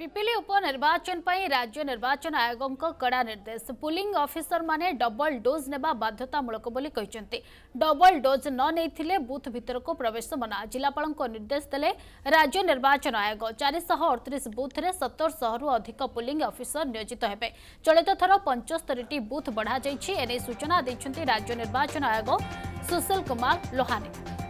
ପିପିଲି ଉପନିର୍ବାଚନ ପାଇଁ ରାଜ୍ୟ ନିର୍ବାଚନ ଆୟୋଗଙ୍କ କଡ଼ା ନିର୍ଦ୍ଦେଶ ପୁଲିଂ ଅଫିସରମାନେ ଡବଲ ଡୋଜ୍ ନେବା ବାଧ୍ୟତାମୂଳକ ବୋଲି କହିଛନ୍ତି ଡବଲ ଡୋଜ୍ ନ ନେଇଥିଲେ ବୁଥ୍ ଭିତରକୁ ପ୍ରବେଶ ମନା ଜିଲ୍ଲାପାଳଙ୍କ ନିର୍ଦ୍ଦେଶ ଦେଲେ ରାଜ୍ୟ ନିର୍ବାଚନ ଆୟୋଗ ଚାରିଶହ ଅଠତିରିଶ ବୁଥ୍ରେ ସତରଶହରୁ ଅଧିକ ପୁଲିଂ ଅଫିସର ନିୟୋଜିତ ହେବେ ଚଳିତ ଥର ପଞ୍ଚସ୍ତରୀଟି ବୁଥ୍ ବଢ଼ାଯାଇଛି ଏନେଇ ସୂଚନା ଦେଇଛନ୍ତି ରାଜ୍ୟ ନିର୍ବାଚନ ଆୟୋଗ ସୁଶୀଲ କୁମାର ଲୋହାନୀ